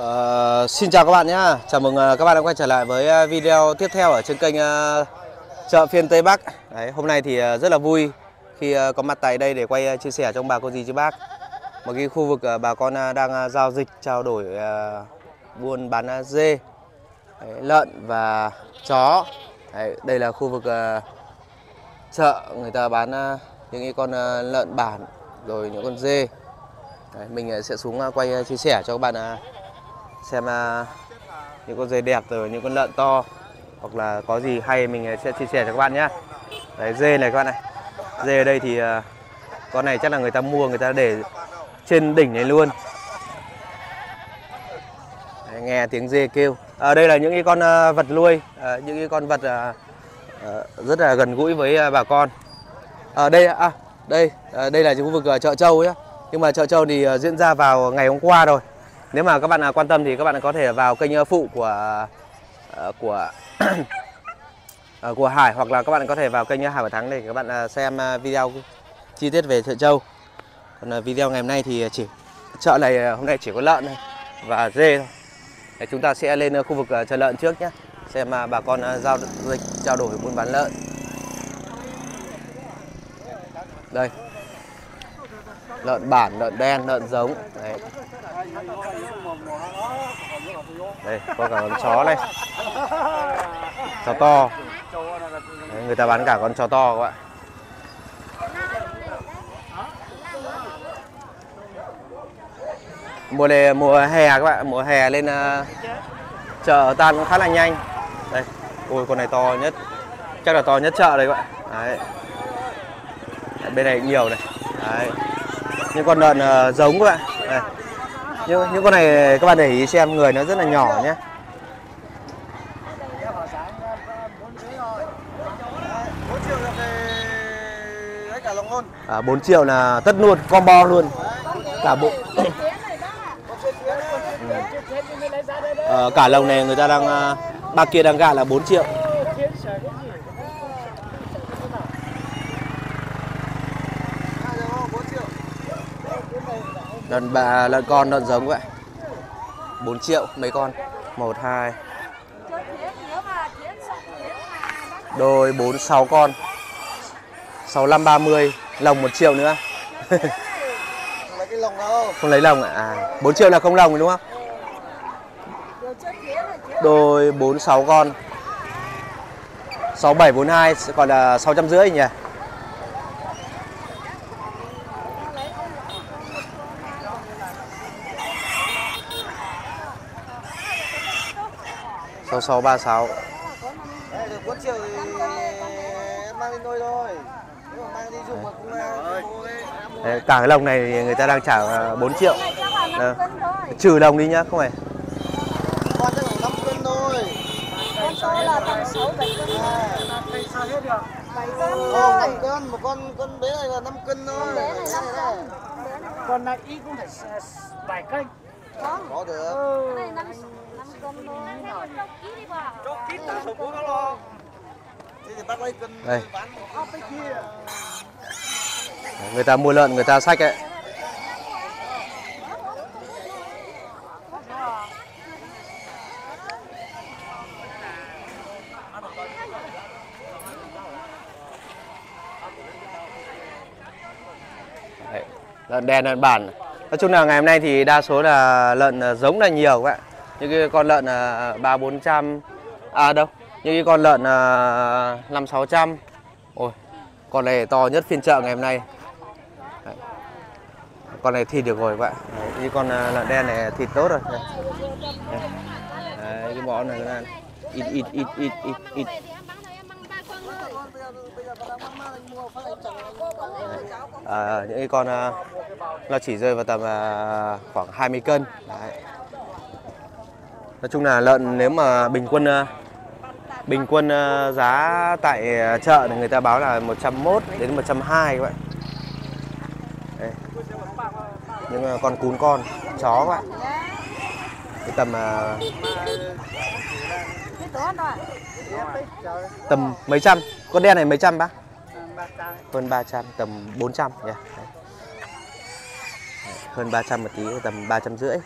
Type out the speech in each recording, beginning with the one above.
Uh, xin chào các bạn nhé, chào mừng ờ, các bạn đã quay trở lại với ờ, video tiếp theo ở trên kênh uh, chợ phiên Tây Bắc. Đấy, hôm nay thì rất là vui khi có mặt tại đây để quay chia sẻ trong bà con gì chứ bác. Một cái khu vực bà con đang giao dịch trao đổi uh, buôn bán dê, đấy, lợn và chó. Đấy, đây là khu vực uh, chợ người ta bán uh, những cái con uh, lợn bản rồi những con dê. Đấy, mình sẽ xuống uh, quay uh, chia sẻ cho các bạn uh, xem à, những con dê đẹp rồi những con lợn to hoặc là có gì hay mình sẽ chia sẻ cho các bạn nhé. Đấy dê này các bạn này. Dê ở đây thì à, con này chắc là người ta mua người ta để trên đỉnh này luôn. Đấy, nghe tiếng dê kêu. Ở đây là những cái con vật nuôi những cái con vật rất là gần gũi với bà con. Ở đây à đây đây là khu vực chợ châu nhé. Nhưng mà chợ châu thì diễn ra vào ngày hôm qua rồi nếu mà các bạn à, quan tâm thì các bạn có thể vào kênh phụ của ờ, của ờ, của Hải hoặc là các bạn có thể vào kênh Hải và Thắng để các bạn à, xem à, video chi tiết về chợ châu. Còn video ngày hôm nay thì chỉ chợ này hôm nay chỉ có lợn và dê thôi. Để chúng ta sẽ lên khu vực chợ lợn trước nhé. Xem mà bà con giao dịch trao đổi buôn bán lợn. Đây. Lợn bản, lợn đen, lợn giống. Đấy đây có cả con chó này. Chó to. Đấy, người ta bán cả con chó to các bạn. Mùa này mùa hè các bạn mùa hè lên uh, chợ tan cũng khá là nhanh. Đây ôi con này to nhất. Chắc là to nhất chợ đây các bạn. Đấy, bên này cũng nhiều này. Đấy. Những con lợn uh, ờ, giống các bạn. Đây những, những con này các bạn để ý xem người nó rất là nhỏ nhé. À, 4 triệu là tất luôn combo luôn. Cả bộ. À, cả lồng này người ta đang à, ba kia đang gạ là 4 triệu. Lợn bà lợn con lợn giống vậy. 4 triệu mấy con? 1 2 đôi 4 6 con. 65 30 lồng 1 triệu nữa. Không lấy lồng ạ. À 4 triệu là không lồng đúng không? Đôi 4 6 con. 6742 còn là 650 nhỉ? Sáu ba sáu Đây, được 4 triệu thì em mang đi nuôi thôi nếu mà mang đi dùng mà cũng là mua cái cả cái lồng này thì người ta đang trả à, 4 triệu Ờ, trừ lồng đi nhá không phải con chắc khoảng 5 cân thôi con to là tầm 6 7 cân. 7 cân Ồ, thôi. 5 cân, một con con bé này là 5 cân thôi Bé này 5 Đây, cân. Con bé này còn lại ít cũng phải bảy cân không. Có được Cái này 5 đây. người ta mua lợn người ta sách ấy. Đấy, lợn đen lợn bản. Nói chung là ngày hôm nay thì đa số là lợn ờ, giống là nhiều các bạn những cái con lợn là ba bốn trăm à đâu những cái con lợn là năm sáu trăm. Ôi con này to nhất phiên chợ ngày hôm nay. Đấy. con này thịt được rồi các bạn. Đấy, như con à, lợn đen này thịt tốt rồi. Đấy. Đấy, cái món này các bạn. Ít ít ít ít ít ít. À, những cái con à, nó chỉ rơi vào tầm à, khoảng 20 cân. Đấy nói chung là lợn nếu mà bình quân ờ, bình quân ờ, giá tại ờ, chợ thì người ta báo là 101 đến 102 các bạn. Đây. những à, con cún con chó các bạn. Cái tầm tầm mấy trăm. Con đen này mấy trăm bác? Hơn 300 tầm 400 nhỉ. Yeah. Hơn 300 một tí tầm 300 rưỡi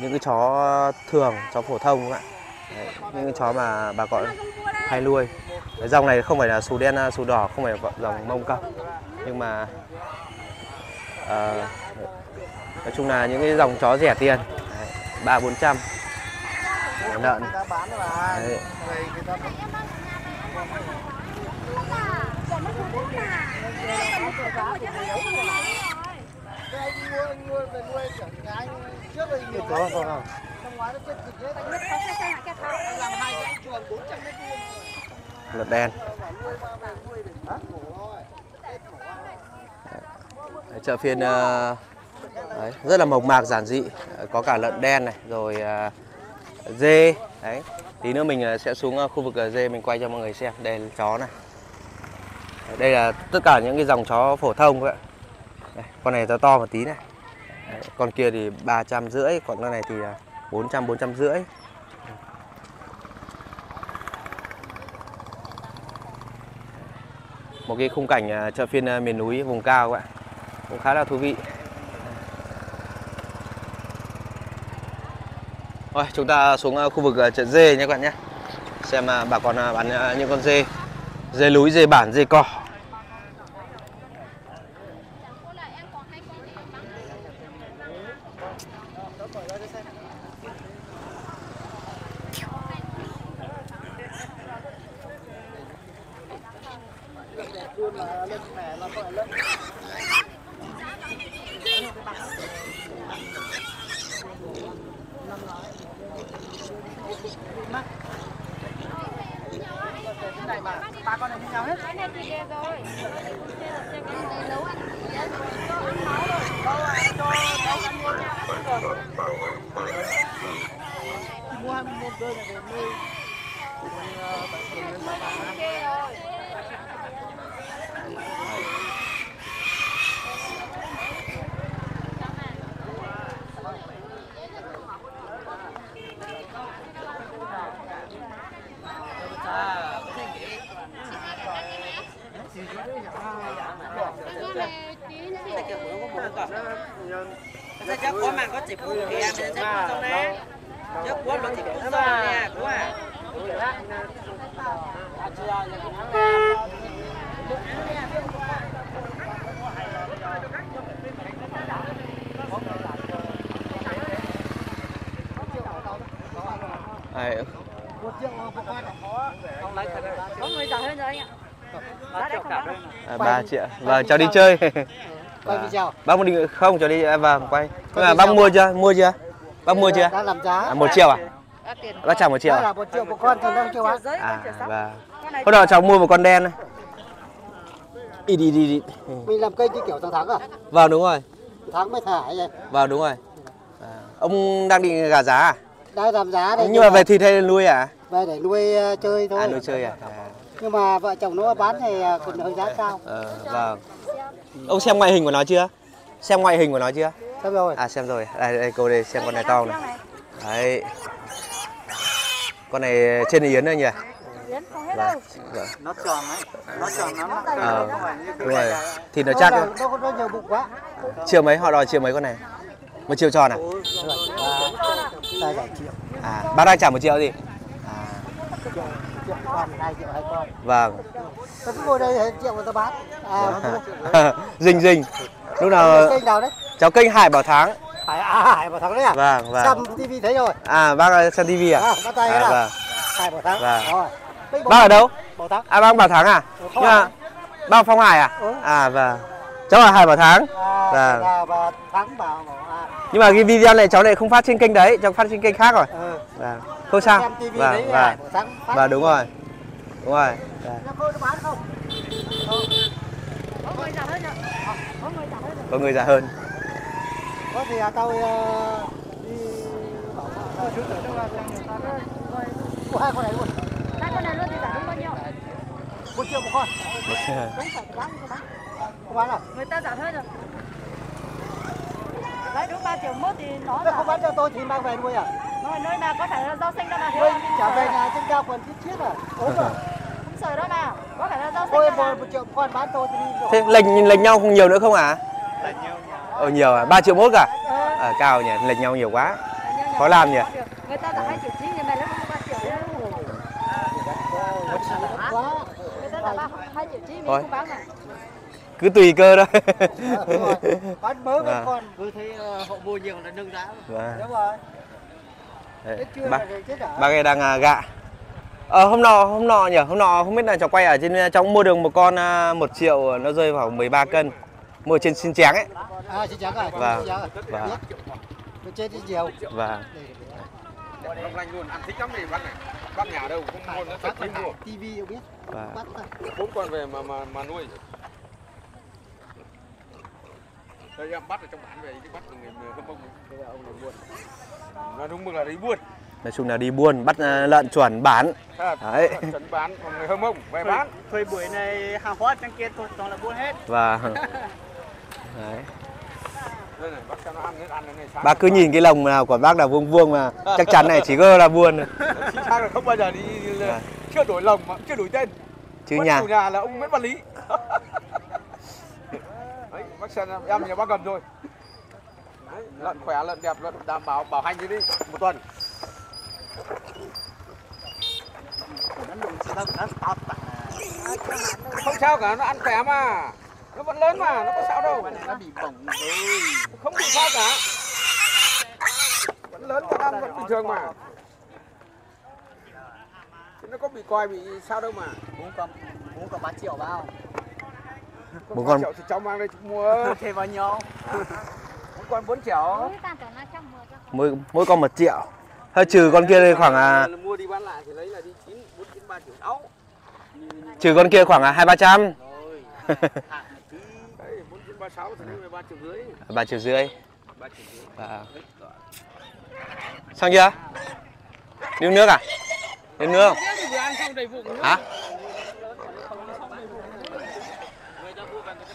những cái chó thường chó phổ thông các bạn Đấy, những cái chó mà bà con hay nuôi. Cái dòng này không phải là sù đen sù đỏ không phải là dòng mông cọc nhưng mà à, nói chung là những cái dòng chó rẻ tiền. Đấy, ba bốn trăm. Lợn người Đấy cái anh mua anh mua về nuôi kiểu nhà anh trước đây nhiều lắm. năm ngoái nó chết dịch hết. Làm hai cái chuồng 400 mét vuông lợn đen. Bảo nuôi ba về nuôi để bán mổ thôi. Đấy, chợ phiên ờ, đấy, rất là mộc mạc giản dị. Có cả lợn đen này rồi ờ, dê. Đấy tí nữa mình ờ, sẽ xuống khu vực dê mình quay cho mọi người xem. Đây là chó này. Đây là tất cả những cái dòng chó phổ thông các bạn đây, con này to to một tí này. Đấy, con kia thì ba trăm rưỡi còn con này thì ờ, bốn trăm bốn trăm rưỡi. Một cái khung cảnh à, chợ phiên à, miền núi vùng cao các bạn. Cũng khá là thú vị. Rồi chúng ta xuống khu vực chợ dê nhé các bạn nhé. Xem bà con bán những con dê dê núi dê bản dê cỏ luôn là lên mẹ là phải lên này mà ba con này như nhau hết Cái này thì đẹp rồi. Cái này nấu ăn. mua hai một đôi này về nuôi Ok rồi. Sa chắc có mà có chỉ phụ thì em sẽ chắc trong đấy. Chắc có nó chỉ phụ do nè, của à. Đấy, một triệu một con này Có người giỏi hơn rồi anh ạ. Không à, 3 triệu vâng cháu đi chơi. Quay video. Bác muốn đi không cháu đi à, vâng quay. Nhưng mà bác mua chưa? Mua chưa? Bác mua chưa? Đã làm giá. À, một triệu à? Bác trả một triệu đó à, là một triệu một con thì đang bán Rưỡi à triệu vâng. Con này hôm nào cháu mua một con đen này. Đi đi đi đi. Mình làm cây như kiểu thằng thắng à? Vào đúng rồi. Thắng mới thả vậy vào đúng rồi. À, ông đang định gà giá à đang làm giá đây nhưng mà về thịt hay nuôi à? Về để nuôi ờ, chơi thôi. À nuôi chơi à, à. Nhưng mà vợ chồng nó bán thì ờ, còn hơi giá cao. Ờ, vâng. Ông xem ngoại hình của nó chưa? Xem ngoại hình của nó chưa? Xem rồi. À xem rồi. Đây, đây cô đây xem con này to này. Đấy. Con này trên yến rồi nhỉ? Yến không hết vâng, đâu. vâng. nó tròn ấy nó tròn lắm Ờ, đúng rồi. Thịt nó chắc nó, nó, nhiều bụng quá. Triệu mấy? Họ đòi triệu mấy con này? Một triệu tròn à tài giải triệu. À bác đang trả một triệu gì? À. Triệu triệu con hai triệu hai con vâng. Tôi cứ ngồi đây thì triệu người ta bán. À mua rình rình. Lúc nào kênh nào đấy? Cháu kênh Hải Bảo Tháng hải à hải bảo thắng đấy à? Vâng vâng. Xem tivi thấy rồi. À bác là xem tivi à? À, bắt tay à, vâng. Hải bảo thắng. Vâng. rồi. Bác ở đâu? Bảo thắng. À bác Bảo Tháng à? Ừ, nhưng mà bác Phong Hải à? Ừ. à vâng. Cháu là Hải Bảo Tháng à, Vâng. và, và thắng bảo à nhưng mà cái video này cháu lại không phát trên kênh đấy cháu phát trên kênh khác rồi. Ừ. vâng không sao? Tivi vâng vâng. hải bảo thắng phát. Vâng đúng rồi. Đúng rồi. Vâng. nó có nó bán không? Có người già hơn có thì à, tôi ờ, đi bảo ờ, con này luôn. Hai con này luôn thì đúng bao nhiêu? một triệu một con. Đúng phải bán không bán. không bán à? Người ta giỏi hơn rồi. Đấy đúng 3 triệu mốt thì nó nó là không bán cho tôi thì mang về nuôi à? Nơi nơi nào có thể là rau xanh đâu nào nuôi trả về nhà trên cao quần chết chết à? Ốm à Không sợ đâu nào. Có thể là rau xanh đâu một, một triệu con bán tôi thì đi rồi. Thế lệnh lệnh nhau không nhiều nữa không à ờ nhiều à? Ba triệu mốt cả? Ờ, ờ cao nhỉ lệnh nhau nhiều quá. Nhau khó làm nhỉ? người ta là hai triệu chín nhưng mày lấy ba triệu đấy người ta là ba hai triệu chín mình không bán này cứ tùy cơ thôi bán mới Vâng. với con Tôi thấy ờ, họ mua nhiều là nâng giá. Vâng. đúng rồi Đấy, hả bác ấy đang à, gạ ờ, hôm nọ hôm nọ nhỉ hôm nọ không biết là cháu quay ở trên cháu mua được một con à, một triệu nó rơi vào 13 cân mua trên xin chén ấy à chị chắc à Vâng. à Vâng. biết tôi chết đi nhiều và Đông lạnh luôn, ăn thích lắm thì bác này. Bác nhà đâu không mua nó thích mua. tivi cũng biết và. Bốn con về mà mà mà nuôi. Đây em bắt ở trong bản về đi bắt người người không bông. Bây giờ ông này buồn. Nó đúng mực là đi buôn. nói chung là đi buôn bắt à, lợn chuẩn bán À, Đấy. Chuẩn bán còn người hâm mông về bán. Thời buổi này hàng hóa trong kia toàn toàn là buôn hết. và Đấy. Đây này, bắt cho nó ăn hết ăn cái này sáng. bác cứ nhìn cái lồng nào của bác là vuông vuông mà chắc chắn này chỉ có là buôn thôi. Chính xác là không bao giờ đi, Vâng. chưa đổi lồng mà chưa đổi tên. chứ Mất nhà chủ nhà là ông Nguyễn Văn Lý. Đấy, bác xem em, nhà bác gần rồi. Đấy, lợn khỏe, lợn đẹp, lợn đảm bảo bảo hành đi đi một tuần. Không sao cả, nó ăn khỏe mà. Nó vẫn lớn mà, nó có sao đâu. Nó bị bỏng Không bị sao cả. Vẫn lớn, vẫn ăn, vẫn bình thường mà. Nó có bị coi, bị sao đâu mà. bốn có bốn có 3 triệu bao. Một Một con- thì cháu mang đây mua. Thêm bao nhiêu? Một con 4 triệu. Mỗi mỗi con một triệu hơi trừ con kia đi khoảng à, mua đi bán lại thì lấy là đi 9, 4, 9, 3 triệu 6. trừ con kia khoảng à, hai ba trăm Rồi. Đấy, 4, 9, 3, 6 thì lấy về 3 triệu rưỡi. ba triệu rưỡi 3 triệu rưỡi. Và... Xong chưa? Đi uống nước à? Đi uống nước không? vừa ăn xong đầy vụ nữa. Hả?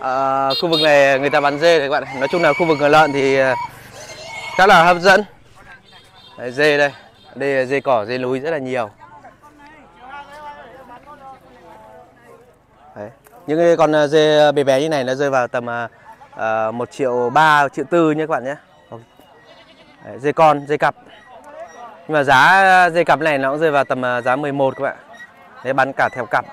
À, khu vực này người ta bán dê này các bạn. Nói chung là khu vực người lợn thì à, khá là hấp dẫn. Đấy, dê đây. Đây là dê cỏ, dê núi rất là nhiều. Đấy. Những cái con à, dê bé bé như này nó rơi vào tầm à, một 1 triệu 3, triệu tư nhé các bạn nhé. Đấy, dê con, dê cặp. Nhưng mà giá dê cặp này nó cũng rơi vào tầm giá 11 các bạn. Đấy bán cả theo cặp.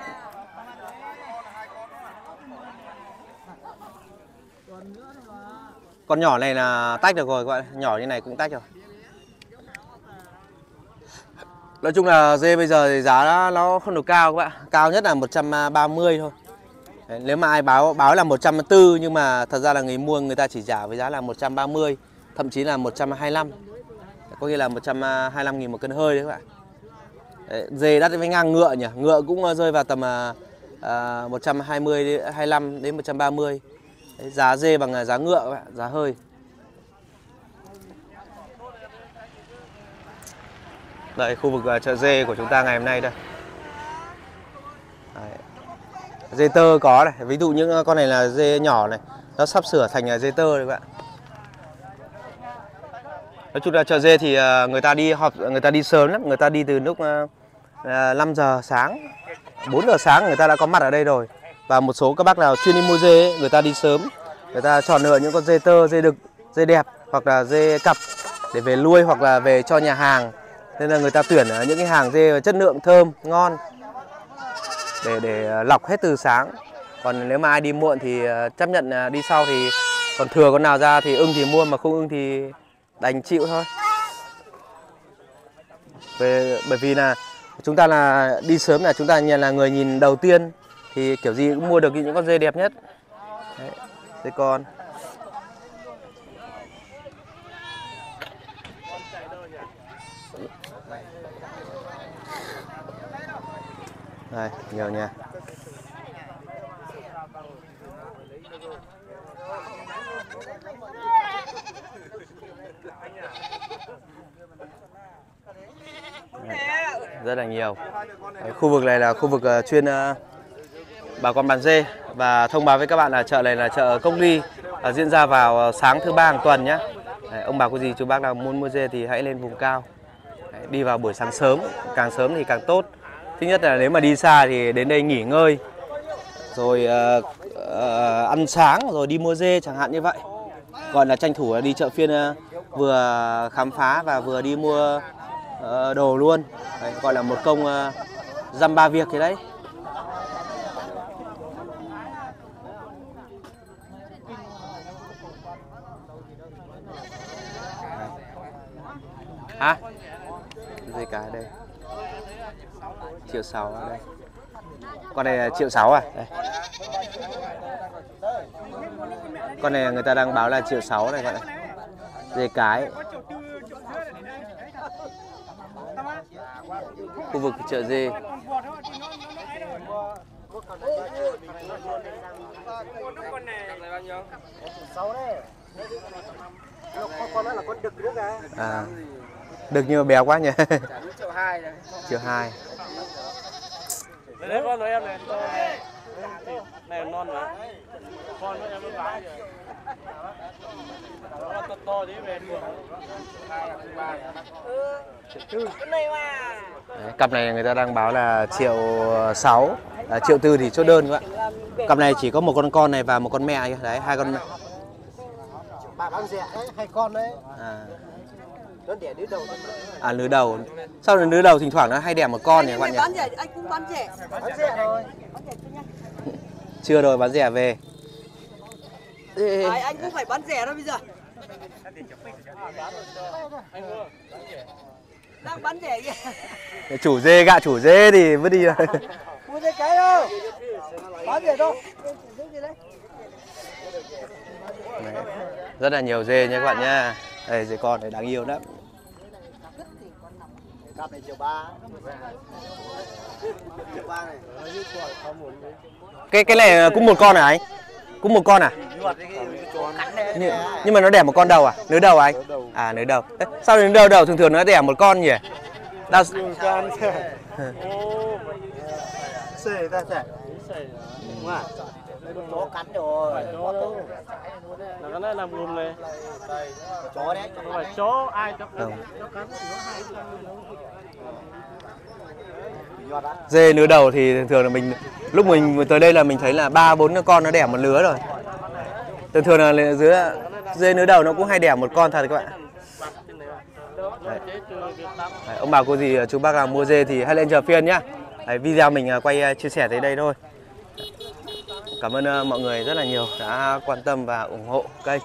Con nhỏ này là tách được rồi các bạn, nhỏ như này cũng tách rồi. Nói chung là dê bây giờ thì giá nó- nó không được cao các bạn, cao nhất là 130 thôi. Đấy, nếu mà ai báo báo là 140 nhưng mà thật ra là người mua người ta chỉ trả với giá là 130, thậm chí là 125. Có nghĩa là 125 nghìn một cân hơi đấy các bạn. Đấy, dê đắt với ngang ngựa nhỉ, ngựa cũng rơi vào tầm uh, 120 25 đến 130. Đấy, giá dê bằng à, giá ngựa các bạn, giá hơi. Đây khu vực à, chợ dê của chúng ta ngày hôm nay đây. Đấy. Dê tơ có này, ví dụ những à, con này là dê nhỏ này, nó sắp sửa thành dê tơ đấy các bạn. Nói chung là chợ dê thì người ta đi họp, người ta đi sớm lắm, người ta đi từ lúc 5 giờ sáng, 4 giờ sáng người ta đã có mặt ở đây rồi. Và một số các bác nào chuyên đi mua dê, ấy, người ta đi sớm, người ta chọn lựa những con dê tơ, dê đực, dê đẹp hoặc là dê cặp để về nuôi hoặc là về cho nhà hàng. Nên là người ta tuyển những cái hàng dê chất lượng thơm, ngon để để à, lọc hết từ sáng. Còn nếu mà ai đi muộn thì à, chấp nhận à, đi sau thì còn thừa con nào ra thì ưng thì mua mà không ưng thì đành chịu thôi. Về bởi vì là chúng ta là đi sớm là chúng ta là người nhìn đầu tiên thì kiểu gì cũng mua được những con dê đẹp nhất. Đấy, dê con. Đây, nhiều nha. rất là nhiều. Đấy, khu vực này là khu vực ờ, chuyên ờ, bà con bán dê và thông báo với các bạn là chợ này là chợ Cốc Ly ờ, diễn ra vào à, sáng thứ ba hàng tuần nhé. Đấy, ông bà cô dì chú bác nào muốn mua dê thì hãy lên vùng cao. Đấy, đi vào buổi sáng sớm, càng sớm thì càng tốt. Thứ nhất là nếu mà đi xa thì đến đây nghỉ ngơi rồi uh, uh, ăn sáng rồi đi mua dê chẳng hạn như vậy. Gọi là tranh thủ là đi chợ phiên uh, vừa khám phá và vừa đi mua uh, đồ luôn đấy, gọi là một công uh, dăm ba việc thế đấy hả? Dây cá đây. Triệu sáu ở đây. Con này là triệu sáu à? Đây. con này người ta đang báo là triệu sáu này các bạn dây cái khu vực chợ dê. À được nhưng mà béo quá nhỉ triệu hai này triệu hai Đấy con nói em này, to này. Này non mà. Con nó em mới bán rồi. Nó to to tí về được. cái này mà Đấy, cặp này người ta đang báo là triệu 6 à, triệu tư thì chốt đơn các bạn cặp này chỉ có một con con này và một con mẹ thôi. đấy hai con bà bán rẻ đấy hai con đấy à, nó đẻ đứa đầu thôi mà. À lứa đầu. Sau là lứa đầu thỉnh thoảng nó hay đẻ một con nhỉ các bạn nhỉ? bán rẻ anh cũng bán rẻ. Bán rẻ rồi. Chưa rồi bán rẻ về. Ê, Đấy, anh cũng phải bán rẻ thôi bây giờ. Đang bán rẻ kìa. Chủ dê gạ chủ dê thì vứt đi rồi. Mua dây cái đâu. Bán rẻ đâu. Đấy, rất là nhiều dê nha các bạn nha đây dê con này đáng yêu lắm. Cặp này triệu ba triệu ba này cái cái này cũng một con à anh? Cũng một con à? Nhưng, nhưng mà nó đẻ một con đầu à? Nứa đầu à anh? À nứa đầu. Sao nứa đầu đầu thường thường nó đẻ một con nhỉ? Đa xề ta xề đúng không ạ chó cắn rồi chó tốt Là cái này làm gùm này. chó đấy Không phải chó, ai chó Không. nhọt á dê nứa đầu thì thường thường là mình lúc mình tới đây là mình thấy là ba bốn con nó đẻ một lứa rồi. Thường thường là dưới dê nứa đầu nó cũng hay đẻ một con thật các bạn. Đấy. Đấy, ông bà cô gì chú bác nào mua dê thì hãy lên chờ phiên nhá. Đấy, video mình à, quay à, chia sẻ tới đây thôi cảm ơn ờ, mọi người rất là nhiều đã quan tâm và ủng hộ kênh.